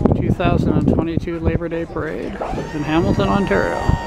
2022 Labor Day Parade in Hamilton, Ontario.